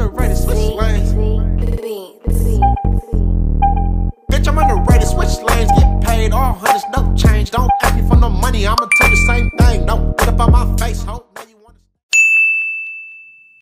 on the switch lanes. Bitch, I'm on the ready switch lanes. Get paid all hundreds, no change. Don't ask me for no money, I'ma tell the same thing. Don't get up on my face, ho.